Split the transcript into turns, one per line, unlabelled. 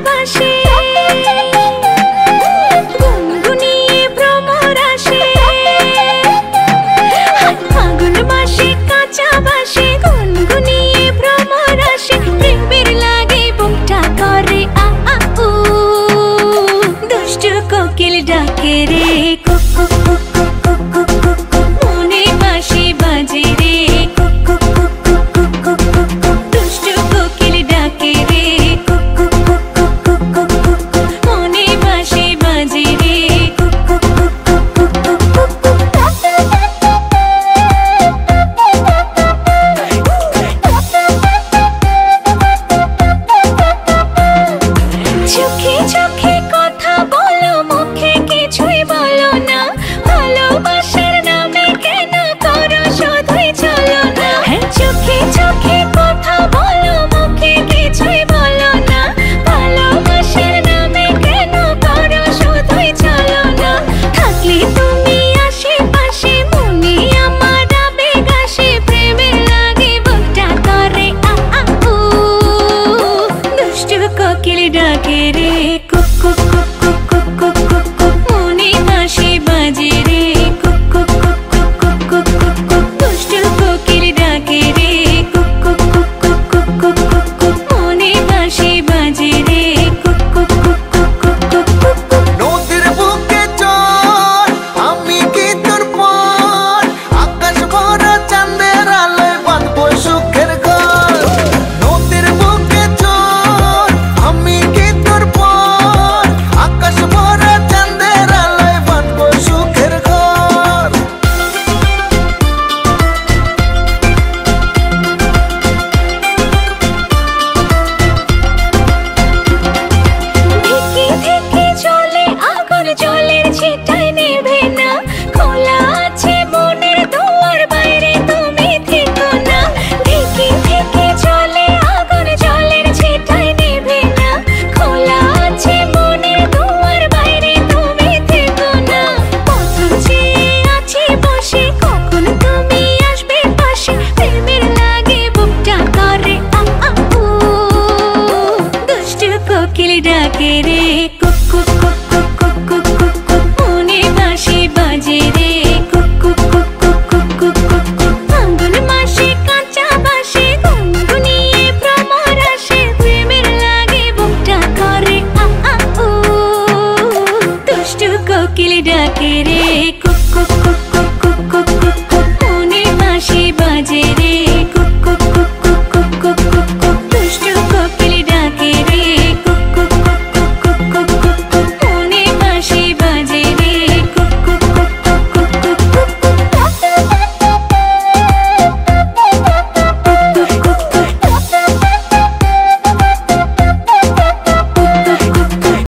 把心。রে